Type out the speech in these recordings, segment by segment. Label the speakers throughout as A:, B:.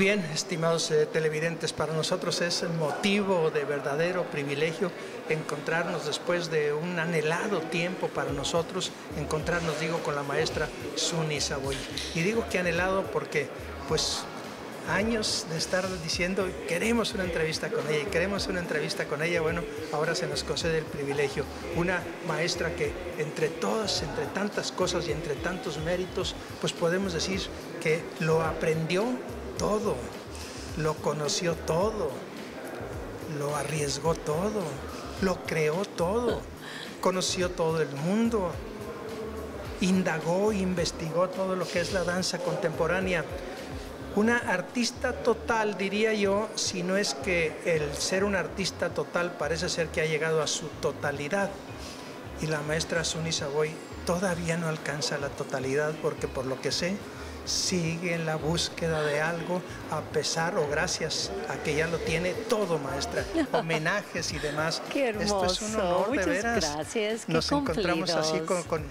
A: Bien, estimados eh, televidentes, para nosotros es motivo de verdadero privilegio encontrarnos después de un anhelado tiempo para nosotros, encontrarnos, digo, con la maestra Suni Saboy. Y digo que anhelado porque, pues, años de estar diciendo queremos una entrevista con ella y queremos una entrevista con ella, bueno, ahora se nos concede el privilegio. Una maestra que entre todas, entre tantas cosas y entre tantos méritos, pues podemos decir que lo aprendió todo, lo conoció todo, lo arriesgó todo, lo creó todo, conoció todo el mundo, indagó, investigó todo lo que es la danza contemporánea. Una artista total, diría yo, si no es que el ser un artista total parece ser que ha llegado a su totalidad. Y la maestra Suni Savoy todavía no alcanza la totalidad porque por lo que sé, sigue en la búsqueda de algo a pesar o gracias a que ya lo tiene todo, maestra. Homenajes y demás.
B: Qué hermoso.
A: Esto es un honor,
B: Muchas
A: de veras.
B: gracias. Qué
A: Nos encontramos así con,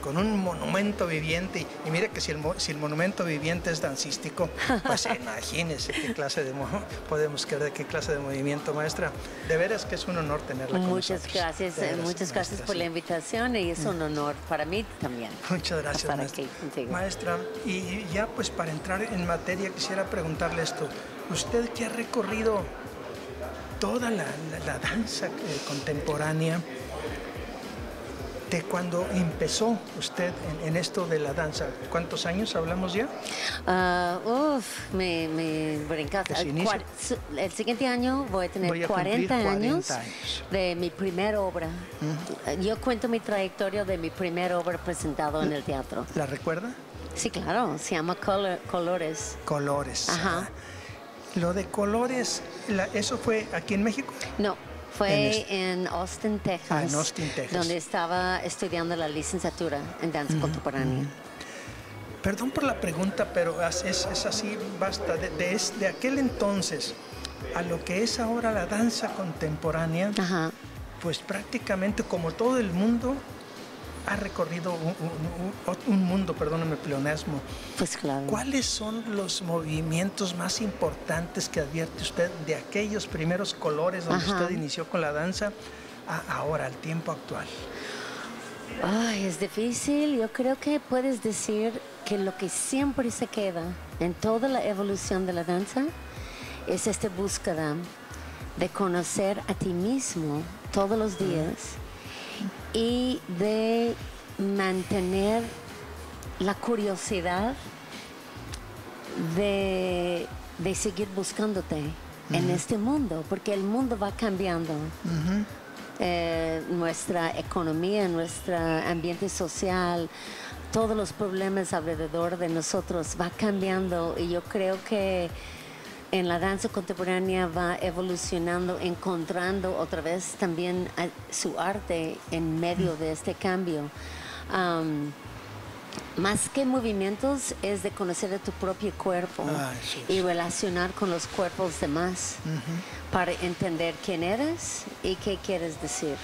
A: con un monumento viviente. Y, y mire que si el, mo- si el monumento viviente es dancístico, pues imagínese qué clase de mo- podemos creer de qué clase de movimiento, maestra. De veras que es un honor tenerla con
B: Muchas
A: nosotros.
B: gracias, eh,
A: veras,
B: muchas gracias
A: maestra,
B: por
A: sí.
B: la invitación y es un honor para mí también.
A: Muchas gracias,
B: estar
A: maestra.
B: aquí.
A: Maestra, y ya pues para entrar en materia quisiera preguntarle esto. Usted que ha recorrido toda la, la- la danza eh, contemporánea, de cuando empezó usted en, en esto de la danza, ¿cuántos años hablamos ya?
B: Ah, uf, me, me brincaste. Ah, su- El siguiente año voy a tener
A: Voy a
B: 40,
A: cumplir 40
B: años, de mi primera obra. Yo cuento mi trayectoria de mi primera obra presentado en el teatro.
A: ¿La recuerda?
B: Sí, claro, se llama Color- Colores.
A: Colores.
B: Ajá.
A: Ah, Lo de colores, la- ¿eso fue aquí en México?
B: No, fue en Austin, Texas.
A: Ah, en Austin, Texas.
B: Donde estaba estudiando la licenciatura en danza contemporánea.
A: Perdón por la pregunta, pero es, así, basta. De, de aquel entonces a lo que es ahora la danza contemporánea,
B: Ajá.
A: pues prácticamente como todo el mundo ha recorrido un, un- un- un mundo, perdóname, pleonasmo.
B: Pues claro.
A: ¿Cuáles son los movimientos más importantes que advierte usted de aquellos primeros colores donde
B: Ajá.
A: usted inició con la danza a ahora, al tiempo actual?
B: Ay, es difícil. Yo creo que puedes decir que lo que siempre se queda en toda la evolución de la danza es esta búsqueda de conocer a ti mismo todos los días y de mantener la curiosidad de, de seguir buscándote en este mundo, porque el mundo va cambiando. Eh, nuestra economía, nuestro ambiente social, todos los problemas alrededor de nosotros va cambiando y yo creo que en la danza contemporánea va evolucionando, encontrando otra vez también a- su arte en medio de este cambio. Am, más que movimientos es de conocer a tu propio cuerpo
A: Ah,
B: y relacionar con los cuerpos demás para entender quién eres y qué quieres decir.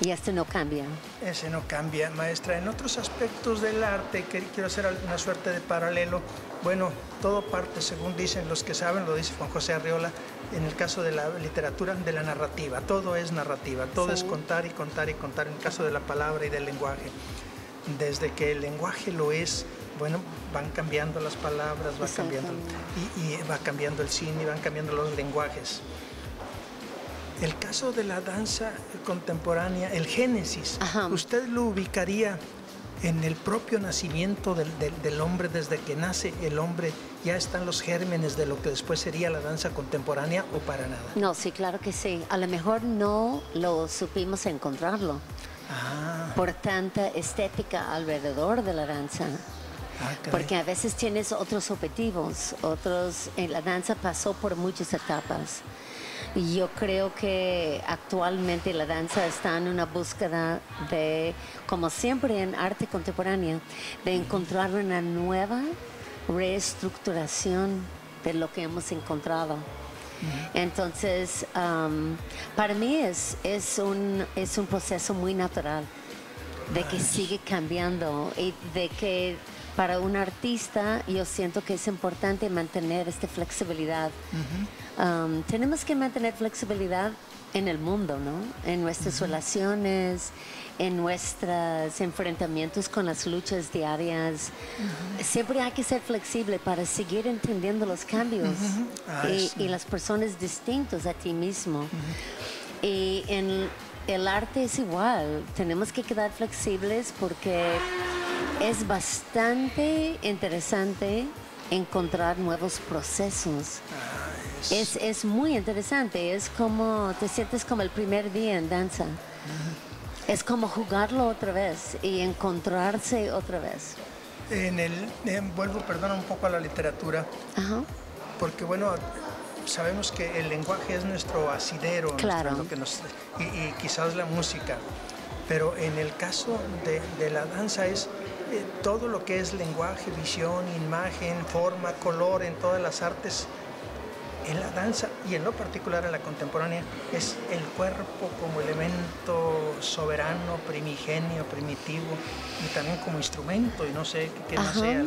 B: Y esto no cambia.
A: Ese no cambia, maestra. En otros aspectos del arte, que quiero hacer una suerte de paralelo. Bueno, todo parte, según dicen los que saben, lo dice Juan José Arriola, en el caso de la literatura, de la narrativa. Todo es narrativa, todo es contar y contar y contar, en el caso de la palabra y del lenguaje. Desde que el lenguaje lo es, bueno, van cambiando las palabras, va cambiando, y, y va cambiando el cine, van cambiando los lenguajes. El caso de la danza contemporánea, el génesis,
B: Ajá.
A: ¿usted lo ubicaría en el propio nacimiento del, del- del hombre? Desde que nace el hombre, ¿ya están los gérmenes de lo que después sería la danza contemporánea o para nada?
B: No, sí, claro que sí. A lo mejor no lo supimos encontrarlo
A: Ah,
B: por tanta estética alrededor de la danza.
A: ah.
B: Porque a veces tienes otros objetivos, otros, en la danza pasó por muchas etapas. Yo creo que actualmente la danza está en una búsqueda de, como siempre en arte contemporánea, de encontrar una nueva reestructuración de lo que hemos encontrado. Entonces, para mí es, es, un, es un proceso muy natural de que sigue cambiando y de que para un artista yo siento que es importante mantener esta flexibilidad. Um, tenemos que mantener flexibilidad en el mundo, ¿no? En nuestras relaciones, en nuestros enfrentamientos con las luchas diarias. Siempre hay que ser flexible para seguir entendiendo los cambios
A: Ah,
B: y,
A: sí.
B: y las personas distintas a ti mismo. Y en el arte es igual, tenemos que quedar flexibles porque es bastante interesante encontrar nuevos procesos. Es, es muy interesante, es como, te sientes como el primer día en danza. Es como jugarlo otra vez y encontrarse otra vez.
A: En el, eh, vuelvo, perdón, un poco a la literatura,
B: Ajá.
A: porque bueno, sabemos que el lenguaje es nuestro asidero, nuestro-
B: Claro.
A: lo que nos- y, y quizás la música, pero en el caso de, de la danza es eh, todo lo que es lenguaje, visión, imagen, forma, color en todas las artes. En la danza y en lo particular en la contemporánea es el cuerpo como elemento soberano, primigenio, primitivo y también como instrumento y no sé qué más sea.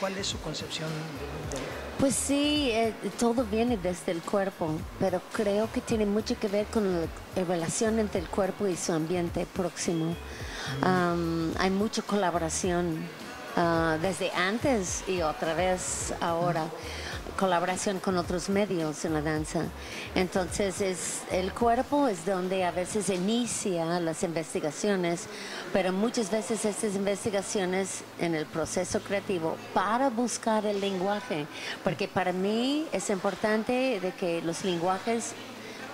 A: ¿Cuál es su concepción de, de-
B: Pues sí, eh, todo viene desde el cuerpo, pero creo que tiene mucho que ver con la relación entre el cuerpo y su ambiente próximo. Am, hay mucha colaboración ah, desde antes y otra vez ahora. colaboración con otros medios en la danza. Entonces, es, el cuerpo es donde a veces inicia las investigaciones, pero muchas veces estas investigaciones en el proceso creativo para buscar el lenguaje, porque para mí es importante de que los lenguajes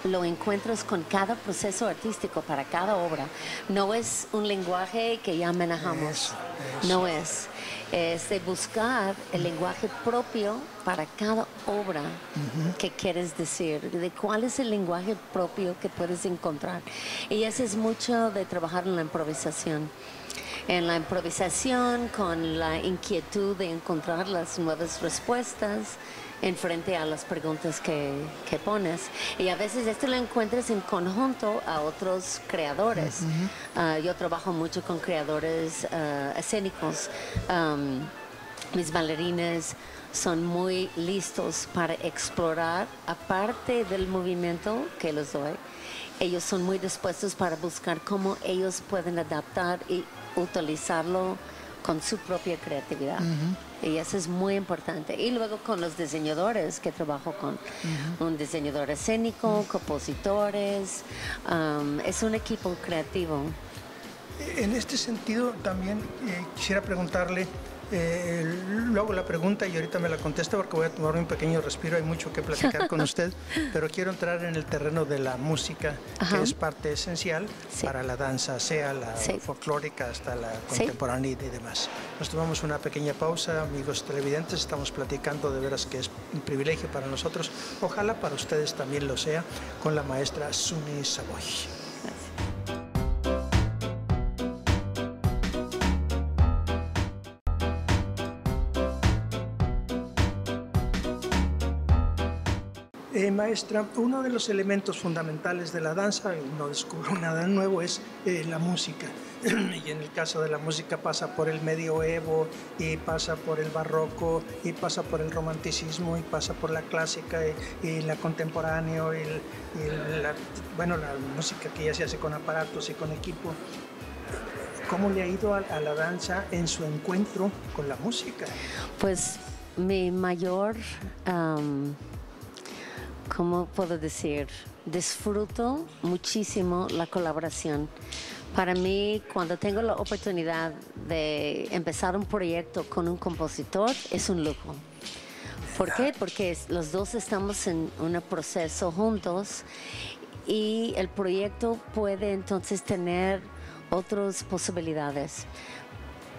B: lo encuentras con cada proceso artístico para cada obra. No es un lenguaje que ya manejamos,
A: Eso, eso.
B: no es. Es de buscar el lenguaje propio para cada obra que quieres decir, de cuál es el lenguaje propio que puedes encontrar. Y eso es mucho de trabajar en la improvisación. En la improvisación, con la inquietud de encontrar las nuevas respuestas en frente a las preguntas que, que pones. Y a veces esto lo encuentras en conjunto a otros creadores. Ah, yo trabajo mucho con creadores ah, escénicos. Mis bailarines son muy listos para explorar, aparte del movimiento que les doy, ellos son muy dispuestos para buscar cómo ellos pueden adaptar y utilizarlo con su propia creatividad. Y eso es muy importante. Y luego con los diseñadores que trabajo con, un diseñador escénico, compositores, um, es un equipo creativo.
A: En este sentido, también eh, quisiera preguntarle, eh, luego la pregunta y ahorita me la contesta porque voy a tomar un pequeño respiro, hay mucho que platicar con usted, pero quiero entrar en el terreno de la música,
B: Ajá.
A: que es parte esencial
B: Sí.
A: para la danza, sea la
B: Sí.
A: folclórica hasta la contemporánea y demás. Nos tomamos una pequeña pausa, amigos televidentes, estamos platicando de veras que es un privilegio para nosotros, ojalá para ustedes también lo sea, con la maestra Suni Savoy. Eh, maestra, uno de los elementos fundamentales de la danza, no descubro nada nuevo, es eh, la música. y en el caso de la música pasa por el medioevo, y pasa por el barroco, y pasa por el romanticismo, y pasa por la clásica, y, y la contemporánea, y, la, bueno, la música que ya se hace con aparatos y con equipo. ¿Cómo le ha ido a, la danza en su encuentro con la música?
B: Pues mi mayor, ¿cómo puedo decir? Disfruto muchísimo la colaboración. Para mí, cuando tengo la oportunidad de empezar un proyecto con un compositor, es un lujo. ¿Por qué? Porque los dos estamos en un proceso juntos y el proyecto puede entonces tener otras posibilidades.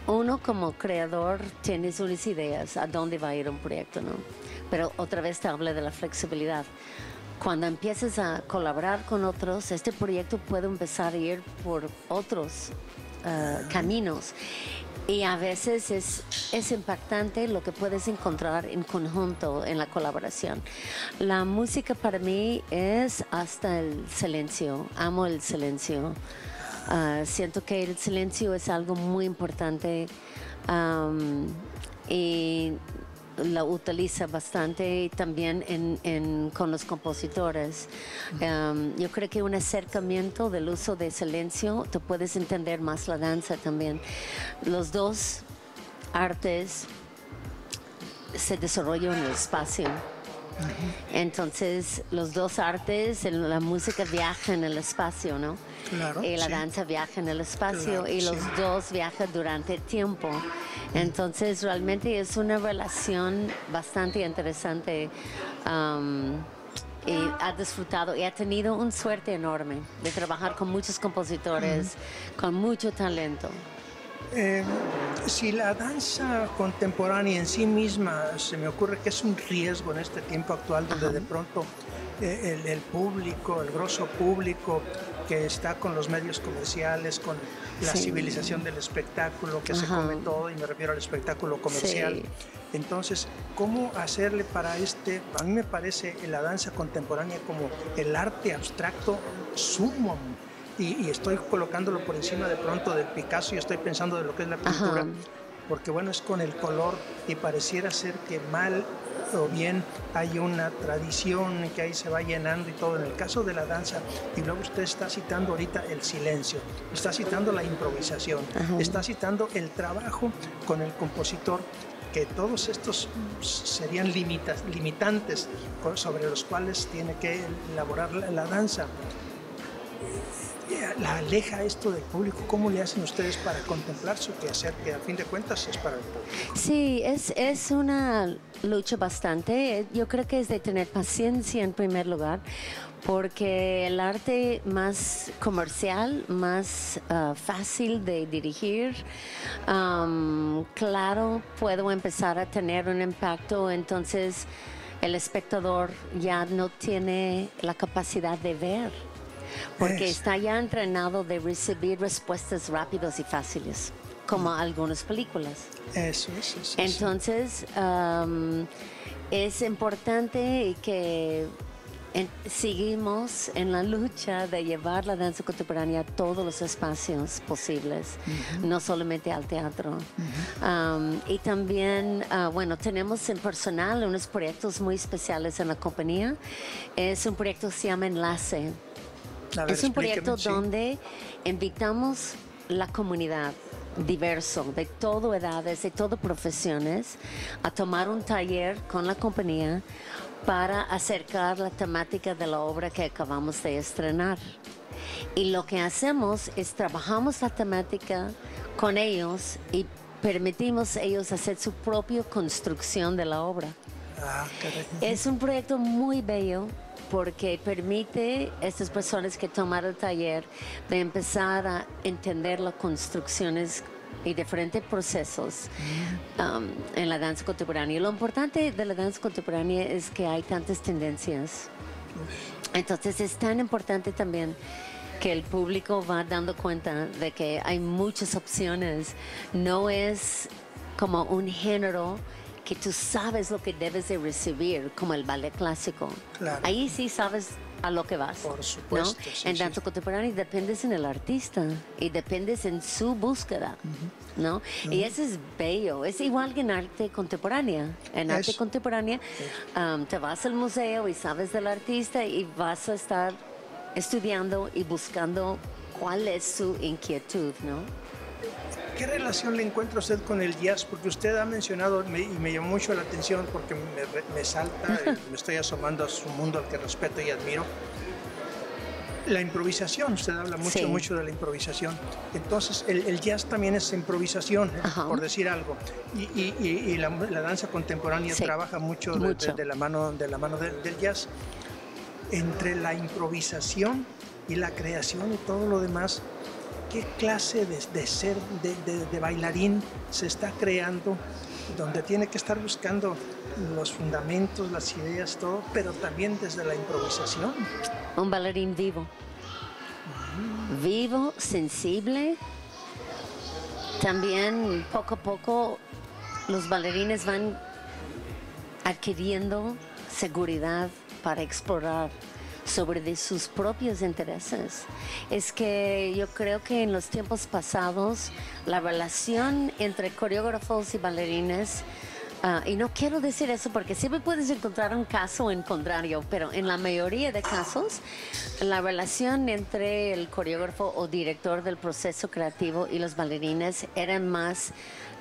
B: Uno como creador tienes unas ideas a dónde va a ir un proyecto, ¿no? Pero otra vez te habla de la flexibilidad. Cuando empiezas a colaborar con otros, este proyecto puede empezar a ir por otros ah, caminos. Y a veces es, es impactante lo que puedes encontrar en conjunto, en la colaboración. La música para mí es hasta el silencio. Amo el silencio. Ah, siento que el silencio es algo muy importante am, y lo utiliza bastante también en, en- con los compositores. Am, yo creo que un acercamiento del uso de silencio, te puedes entender más la danza también. Los dos artes se desarrollan en el espacio. Entonces, los dos artes, el- la música viaja en el espacio, ¿no?
A: Claro,
B: Y la
A: sí.
B: danza viaja en el espacio
A: Claro,
B: y los
A: sí.
B: dos viajan durante el tiempo. Entonces, realmente es una relación bastante interesante. um, y ha disfrutado y ha tenido una suerte enorme de trabajar con muchos compositores, con mucho talento.
A: Eh, si la danza contemporánea en sí misma se me ocurre que es un riesgo en este tiempo actual donde de pronto eh, el, el público, el grosso público que está con los medios comerciales, con la
B: Sí.
A: civilización del espectáculo, que se come todo, y me refiero al espectáculo comercial.
B: Sí.
A: Entonces, ¿cómo hacerle para este? A mí me parece la danza contemporánea como el arte abstracto sumo. Y, y estoy colocándolo por encima de pronto del Picasso y estoy pensando de lo que es la pintura,
B: Ajá.
A: porque bueno, es con el color y pareciera ser que mal o bien hay una tradición que ahí se va llenando y todo. En el caso de la danza, y luego usted está citando ahorita el silencio, está citando la improvisación,
B: Ajá.
A: está citando el trabajo con el compositor, que todos estos serían limitas, limitantes sobre los cuales tiene que elaborar la, la danza. La aleja esto del público. ¿Cómo le hacen ustedes para contemplar su quehacer, que a fin de cuentas es para el público?
B: Sí, es, es una lucha bastante. Yo creo que es de tener paciencia en primer lugar, porque el arte más comercial, más ah, fácil de dirigir, am, claro, puedo empezar a tener un impacto, entonces el espectador ya no tiene la capacidad de ver. Porque
A: Es.
B: está ya entrenado de recibir respuestas rápidas y fáciles, como algunas películas.
A: Eso es. eso es.
B: Entonces, am, es importante que en- seguimos en la lucha de llevar la danza contemporánea a todos los espacios posibles, no solamente al teatro. Am, y también, ah, bueno, tenemos en personal unos proyectos muy especiales en la compañía. Es un proyecto que se llama Enlace.
A: A ver,
B: Es un proyecto
A: sí.
B: donde invitamos la comunidad diverso, de todo edades, de todo profesiones, a tomar un taller con la compañía para acercar la temática de la obra que acabamos de estrenar. Y lo que hacemos es trabajamos la temática con ellos y permitimos a ellos hacer su propia construcción de la obra.
A: Ah.
B: Es un proyecto muy bello porque permite a estas personas que tomaron el taller de empezar a entender las construcciones y diferentes procesos um, en la danza contemporánea. Lo importante de la danza contemporánea es que hay tantas tendencias. Entonces es tan importante también que el público va dando cuenta de que hay muchas opciones. No es como un género que tú sabes lo que debes de recibir, como el ballet clásico.
A: Claro.
B: Ahí sí sabes a lo que vas.
A: Por
B: ¿no?
A: supuesto, sí,
B: en
A: sí.
B: danza contemporánea dependes en el artista y dependes en su búsqueda. ¿no? Y eso es bello. Es igual que en arte contemporánea. En arte contemporánea um, te vas al museo y sabes del artista y vas a estar estudiando y buscando cuál es su inquietud, ¿no?
A: ¿Qué relación le encuentra usted con el jazz? Porque usted ha mencionado, me- y me llamó mucho la atención porque me, me salta, eh, me estoy asomando a su mundo al que respeto y admiro. La improvisación, usted habla mucho,
B: Sí.
A: mucho de la improvisación. Entonces, el, el jazz también es improvisación,
B: Ajá.
A: por decir algo. Y, y- y- y la, la danza contemporánea
B: Sí,
A: trabaja mucho, de- de-
B: mucho.
A: De, la mano, de la mano del- del jazz. Entre la improvisación y la creación y todo lo demás, ¿qué clase de, ser, de bailarín se está creando? Donde tiene que estar buscando los fundamentos, las ideas, todo, pero también desde la improvisación.
B: Un bailarín vivo. Vivo, sensible. También poco a poco los bailarines van adquiriendo seguridad para explorar sobre de sus propios intereses. Es que yo creo que en los tiempos pasados la relación entre coreógrafos y bailarines ah, y no quiero decir eso porque siempre puedes encontrar un caso en contrario, pero en la mayoría de casos, la relación entre el coreógrafo o director del proceso creativo y los bailarines era más,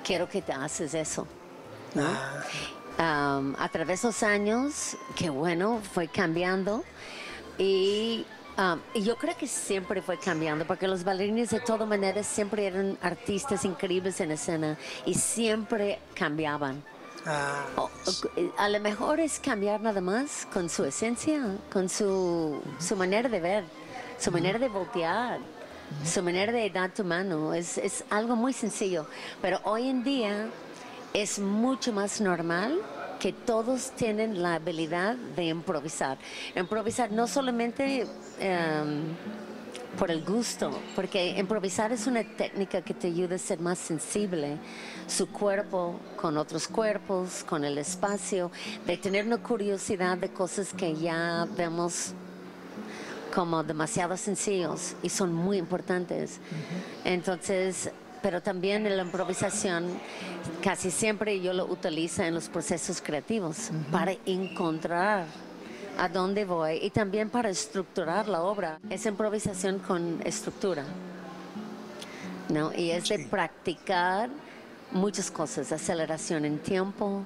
B: quiero que te haces eso. Ah. a través de los años, que bueno, fue cambiando. Y, yo creo que siempre fue cambiando, porque los bailarines de todas maneras siempre eran artistas increíbles en escena y siempre cambiaban. Ah. a lo mejor es cambiar nada más con su esencia, con su, su manera de ver, su manera de voltear, su manera de dar tu mano. Es, es algo muy sencillo, pero hoy en día es mucho más normal que todos tienen la habilidad de improvisar. Improvisar no solamente em, por el gusto, porque improvisar es una técnica que te ayuda a ser más sensible, su cuerpo con otros cuerpos, con el espacio, de tener una curiosidad de cosas que ya vemos como demasiado sencillos y son muy importantes. Entonces, pero también en la improvisación casi siempre yo lo utilizo en los procesos creativos para encontrar a dónde voy y también para estructurar la obra. Es improvisación con estructura. ¿no? Y es de practicar muchas cosas, aceleración en tiempo,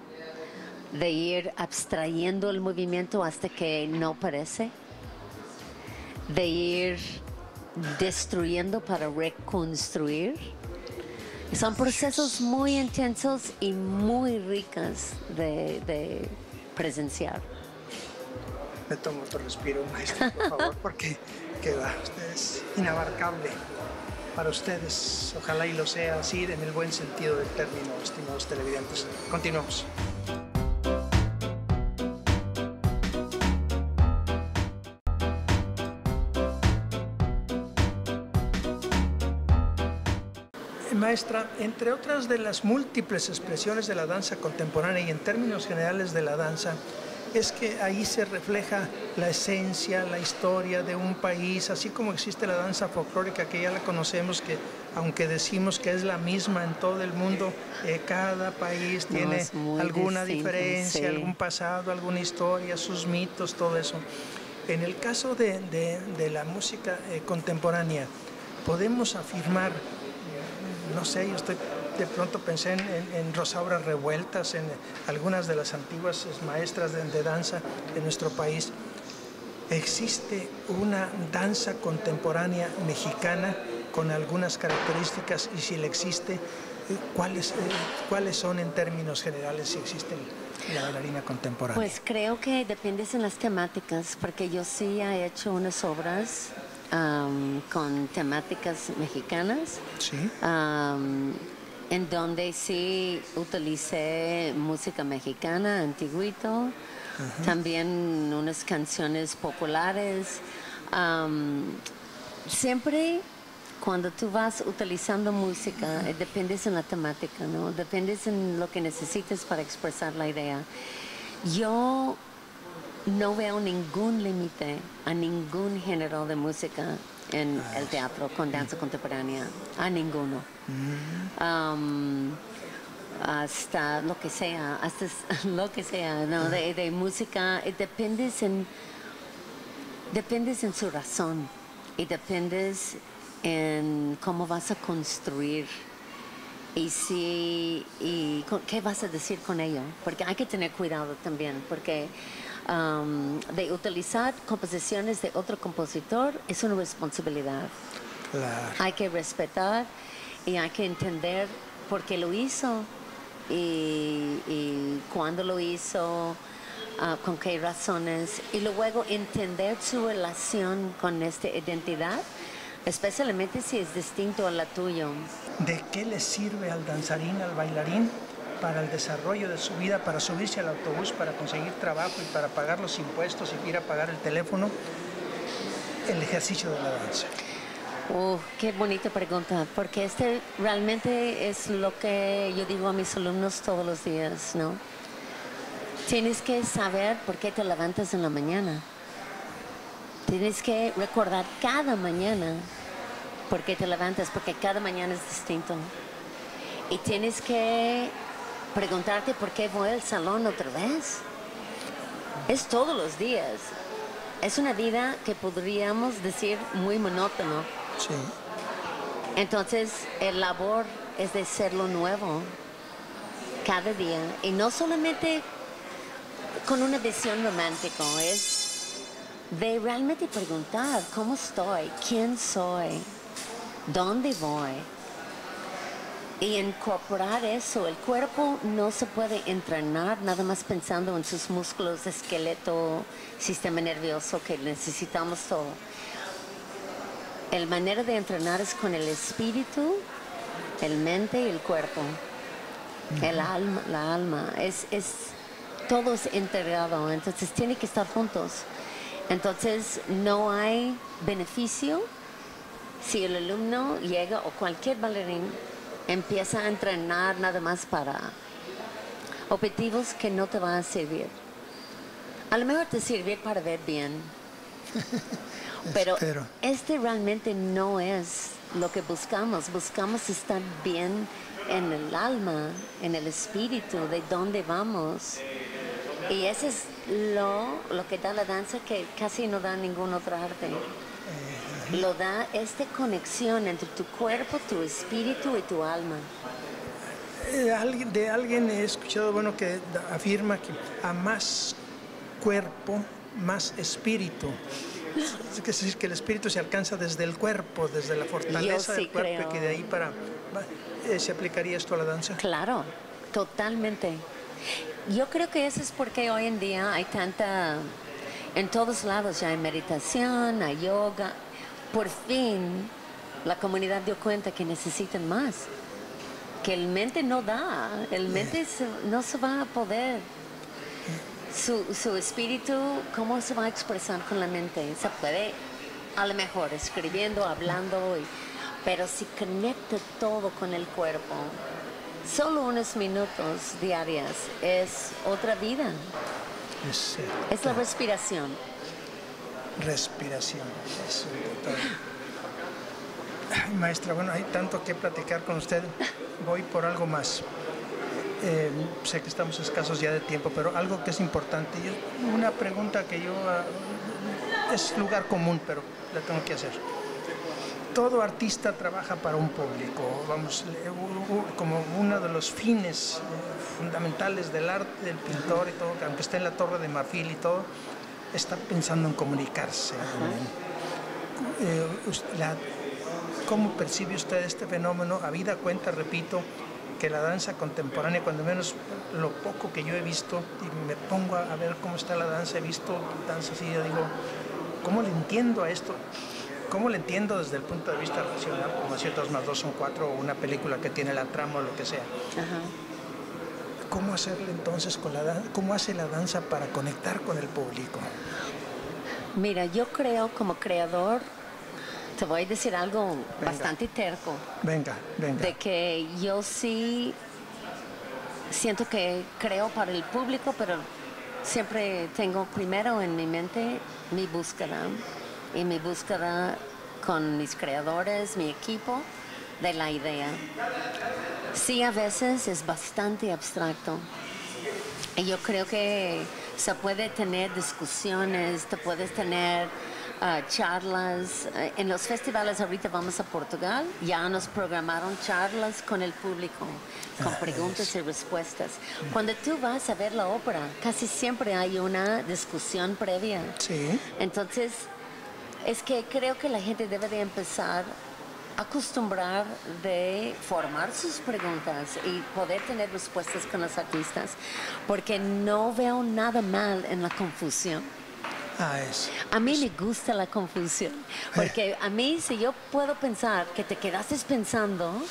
B: de ir abstrayendo el movimiento hasta que no parece, de ir destruyendo para reconstruir son procesos muy intensos y muy ricos de, presenciar.
A: Me tomo otro respiro, maestro, por favor, porque queda, es inabarcable para ustedes. Ojalá y lo sea así en el buen sentido del término, estimados televidentes. Continuamos. Maestra, entre otras de las múltiples expresiones de la danza contemporánea y en términos generales de la danza, es que ahí se refleja la esencia, la historia de un país, así como existe la danza folclórica que ya la conocemos, que aunque decimos que es la misma en todo el mundo, eh, cada país tiene alguna diferencia, algún pasado, alguna historia, sus mitos, todo eso. En el caso de, la música eh, contemporánea, podemos afirmar no sé, yo estoy, de pronto pensé en, Rosaura Revueltas, en algunas de las antiguas maestras de, danza de nuestro país. Existe una danza contemporánea mexicana con algunas características y si le existe, ¿cuáles, eh, ¿cuáles son en términos generales si existe la bailarina contemporánea?
B: Pues creo que depende de las temáticas, porque yo sí he hecho unas obras con temáticas mexicanas. en donde sí utilicé música mexicana, antiguito, también unas canciones populares. siempre cuando tú vas utilizando música, eh, dependes en la temática, ¿no? Dependes en lo que necesites para expresar la idea. Yo no veo ningún límite a ningún género de música en el teatro con danza contemporánea, a ninguno. Mm. hasta lo que sea, hasta lo que sea, ¿no? de, música, dependes en, dependes en su razón y dependes en cómo vas a construir y si y qué vas a decir con ello, porque hay que tener cuidado también, porque de utilizar composiciones de otro compositor es una responsabilidad. Hay que respetar y hay que entender por qué lo hizo y, y cuándo lo hizo, ah, con qué razones, y luego entender su relación con esta identidad, especialmente si es distinto a la tuya.
A: ¿De qué le sirve al danzarín, al bailarín? para el desarrollo de su vida, para subirse al autobús, para conseguir trabajo y para pagar los impuestos y ir a pagar el teléfono, el ejercicio de la danza?
B: Oh, qué bonita pregunta, porque este realmente es lo que yo digo a mis alumnos todos los días, ¿no? Tienes que saber por qué te levantas en la mañana. Tienes que recordar cada mañana por qué te levantas, porque cada mañana es distinto. Y tienes que preguntarte por qué voy al salón otra vez. Es todos los días. Es una vida que podríamos decir muy monótono.
A: Sí.
B: Entonces, el labor es de serlo nuevo cada día. Y no solamente con una visión romántica, es de realmente preguntar cómo estoy, quién soy, dónde voy. Y incorporar eso, el cuerpo no se puede entrenar nada más pensando en sus músculos, esqueleto, sistema nervioso que necesitamos todo. El manera de entrenar es con el espíritu, el mente y el cuerpo. El alma, la alma, es, es todo es integrado, entonces tiene que estar juntos. Entonces no hay beneficio si el alumno llega o cualquier bailarín empieza a entrenar nada más para objetivos que no te van a servir. A lo mejor te sirve para ver bien, pero
A: Espero.
B: este realmente no es lo que buscamos. Buscamos estar bien en el alma, en el espíritu, de dónde vamos. Y eso es lo, lo que da la danza que casi no da ningún otro arte. Lo da esta conexión entre tu cuerpo, tu espíritu y tu alma.
A: Eh, alguien- de alguien he escuchado bueno que afirma que a más cuerpo, más espíritu. Es decir, que el espíritu se alcanza desde el cuerpo, desde la fortaleza
B: sí
A: del cuerpo
B: creo.
A: y que de ahí para... eh, ¿Se aplicaría esto a la danza?
B: Claro, totalmente. Yo creo que eso es porque hoy en día hay tanta, en todos lados ya hay meditación, hay yoga. Por fin la comunidad dio cuenta que necesitan más, que el mente no da, el mente se- no se va a poder. Su, su espíritu, ¿cómo se va a expresar con la mente? Se puede, a lo mejor, escribiendo, hablando, pero si conecta todo con el cuerpo, solo unos minutos diarias es otra vida,
A: Es,
B: es la respiración.
A: respiración. Eso, doctor. Ay, maestra, bueno, hay tanto que platicar con usted. Voy por algo más. Eh, sé que estamos escasos ya de tiempo, pero algo que es importante. Yo- una pregunta que yo... ah, es lugar común, pero la tengo que hacer. Todo artista trabaja para un público, vamos, como uno de los fines eh, fundamentales del arte, del pintor y todo, que aunque esté en la torre de marfil y todo, está pensando en comunicarse. eh, ¿Cómo percibe usted este fenómeno? A vida cuenta, repito, que la danza contemporánea, cuando menos lo poco que yo he visto, y me pongo a ver cómo está la danza, he visto danza así, yo digo, ¿cómo le entiendo a esto? ¿Cómo le entiendo desde el punto de vista racional, como si 2 más 2 son 4 o una película que tiene la trama o lo que sea?
B: Ajá.
A: ¿Cómo hacerle entonces con la danza? ¿Cómo hace la danza para conectar con el público?
B: Mira, yo creo como creador, te voy a decir algo
A: Venga.
B: bastante terco.
A: Venga, venga.
B: de que yo sí siento que creo para el público, pero siempre tengo primero en mi mente mi búsqueda y mi búsqueda con mis creadores, mi equipo, de la idea. Sí, a veces es bastante abstracto. Y yo creo que se puede tener discusiones, te puedes tener ah, charlas. Eh, En los festivales ahorita vamos a Portugal, ya nos programaron charlas con el público, con preguntas y respuestas. Cuando tú vas a ver la ópera, casi siempre hay una discusión previa.
A: Sí,
B: Entonces, es que creo que la gente debe de empezar a acostumbrar de formar sus preguntas y poder tener respuestas con los artistas, porque no veo nada mal en la confusión.
A: ah, es.
B: A mí me gusta la confusión, porque a mí si yo puedo pensar que te quedaste pensando,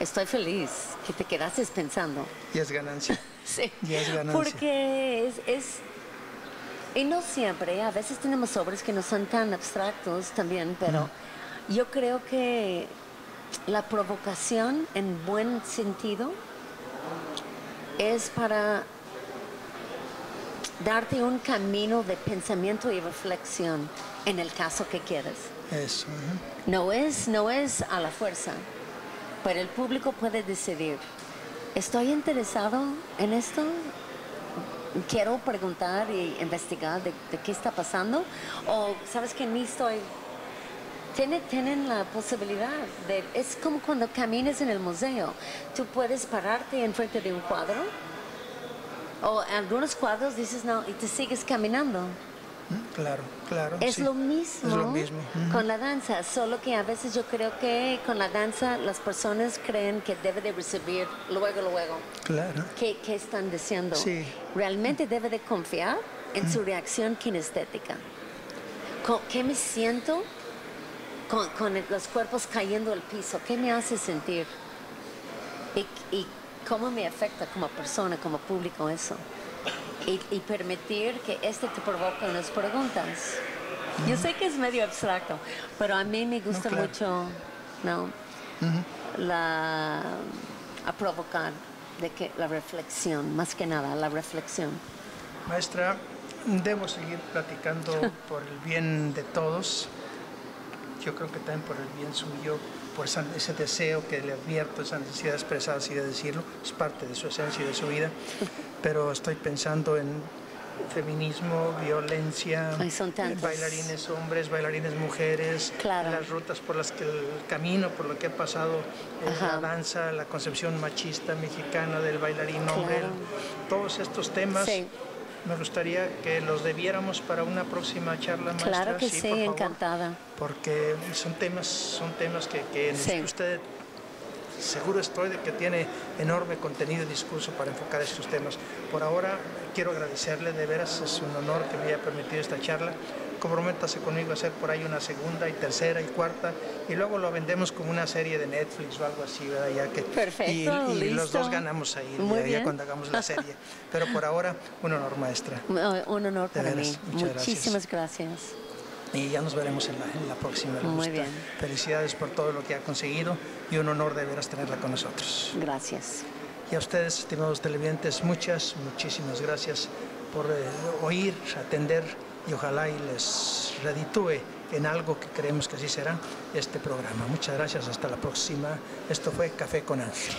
B: estoy feliz que te quedaste pensando.
A: Y es ganancia.
B: Sí,
A: Ya es ganancia.
B: porque es, es- Y no siempre, a veces tenemos obras que no son tan abstractos también, pero yo creo que la provocación en buen sentido es para darte un camino de pensamiento y reflexión en el caso que quieres.
A: Eso. ajá.
B: No es, no es a la fuerza, pero el público puede decidir. ¿Estoy interesado en esto? Quiero preguntar y investigar de, qué está pasando. O, ¿sabes que Ni estoy... Tiene- tienen la posibilidad de... Es como cuando caminas en el museo. Tú puedes pararte enfrente de un cuadro. O algunos cuadros dices no y te sigues caminando.
A: Mm, Claro, claro.
B: Es
A: sí.
B: lo mismo,
A: Es lo mismo.
B: con la danza, solo que a veces yo creo que con la danza las personas creen que debe de recibir luego, luego.
A: Claro.
B: ¿Qué, qué están diciendo?
A: Sí.
B: Realmente debe de confiar en su reacción kinestética. ¿Qué me siento con, con los cuerpos cayendo al piso? ¿Qué me hace sentir? ¿Y, y cómo me afecta como persona, como público eso? Y, y permitir que este te provoque unas preguntas. Yo sé que es medio abstracto, pero a mí me gusta
A: claro.
B: mucho, ¿no? La, a provocar de que la reflexión, más que nada, la reflexión.
A: Maestra, debo seguir platicando por el bien de todos. Yo creo que también por el bien suyo, por ese deseo que le advierto, esa necesidad de expresar así de decirlo, es parte de su esencia y de su vida. Pero estoy pensando en feminismo, violencia,
B: Ay, son tantos.
A: bailarines hombres, bailarines mujeres,
B: Claro.
A: las rutas por las que el camino, por lo que ha pasado eh, la danza, la concepción machista mexicana del bailarín hombre,
B: Claro.
A: todos estos temas.
B: Sí.
A: Me gustaría que los debiéramos para una próxima charla maestra.
B: Claro que sí,
A: por favor,
B: encantada.
A: Porque son temas, son temas que, que
B: Sí.
A: usted seguro estoy de que tiene enorme contenido y discurso para enfocar estos temas. Por ahora quiero agradecerle, de veras es un honor que me haya permitido esta charla. Comprométase conmigo a hacer por ahí una segunda y tercera y cuarta y luego lo vendemos como una serie de Netflix o algo así, ¿verdad? Ya que,
B: Perfecto,
A: y, y los dos ganamos ahí
B: Muy
A: ya- ya
B: bien.
A: cuando hagamos la serie. Pero por ahora, un honor, maestra.
B: Un honor
A: De
B: para
A: veras,
B: mí.
A: muchas
B: Muchísimas gracias.
A: Y ya nos veremos en la, en la próxima.
B: Muy bien.
A: Felicidades por todo lo que ha conseguido y un honor de veras tenerla con nosotros.
B: Gracias.
A: Y a ustedes, estimados televidentes, muchas, muchísimas gracias por eh, oír, atender y ojalá y les reditúe en algo que creemos que así será este programa. Muchas gracias, hasta la próxima. Esto fue Café con Ángel.